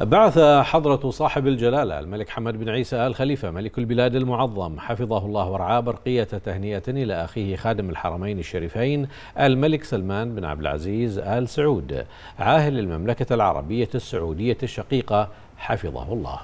بعث حضرة صاحب الجلالة الملك حمد بن عيسى آل خليفة ملك البلاد المعظم حفظه الله ورعاه برقية تهنئة إلى أخيه خادم الحرمين الشريفين الملك سلمان بن عبد العزيز آل سعود عاهل المملكة العربية السعودية الشقيقة حفظه الله.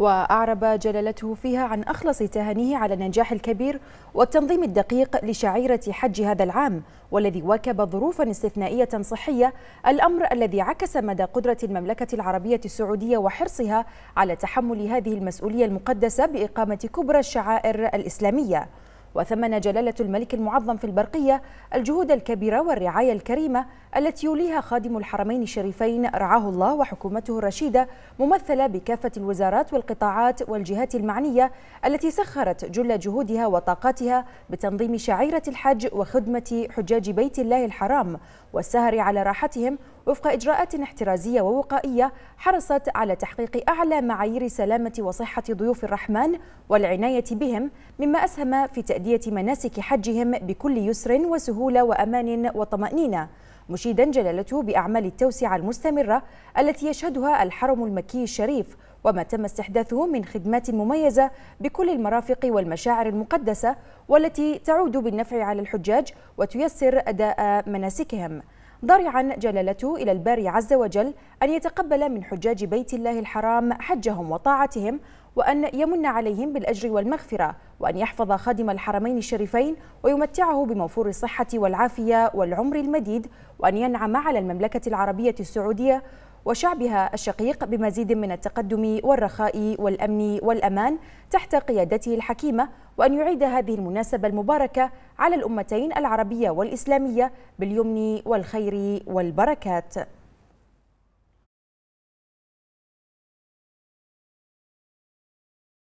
وأعرب جلالته فيها عن أخلص تهانيه على النجاح الكبير والتنظيم الدقيق لشعيرة حج هذا العام والذي واكب ظروفا استثنائية صحية الأمر الذي عكس مدى قدرة المملكة العربية السعودية وحرصها على تحمل هذه المسؤولية المقدسة بإقامة كبرى الشعائر الإسلامية. وثمن جلالة الملك المعظم في البرقية الجهود الكبيرة والرعاية الكريمة التي يوليها خادم الحرمين الشريفين رعاه الله وحكومته الرشيدة ممثلة بكافة الوزارات والقطاعات والجهات المعنية التي سخرت جل جهودها وطاقاتها بتنظيم شعيرة الحج وخدمة حجاج بيت الله الحرام والسهر على راحتهم وفق إجراءات احترازية ووقائية حرصت على تحقيق أعلى معايير سلامة وصحة ضيوف الرحمن والعناية بهم مما أسهم في تأدية مناسك حجهم بكل يسر وسهولة وأمان وطمأنينة. مشيدا جلالته بأعمال التوسعة المستمرة التي يشهدها الحرم المكي الشريف وما تم استحداثه من خدمات مميزة بكل المرافق والمشاعر المقدسة والتي تعود بالنفع على الحجاج وتيسر أداء مناسكهم. ضارعا جلالته إلى الباري عز وجل أن يتقبل من حجاج بيت الله الحرام حجهم وطاعتهم وأن يمن عليهم بالأجر والمغفرة وأن يحفظ خادم الحرمين الشريفين ويمتعه بموفور الصحة والعافية والعمر المديد وأن ينعم على المملكة العربية السعودية وشعبها الشقيق بمزيد من التقدم والرخاء والأمن والأمان تحت قيادته الحكيمة وأن يعيد هذه المناسبة المباركة على الأمتين العربية والإسلامية باليمن والخير والبركات.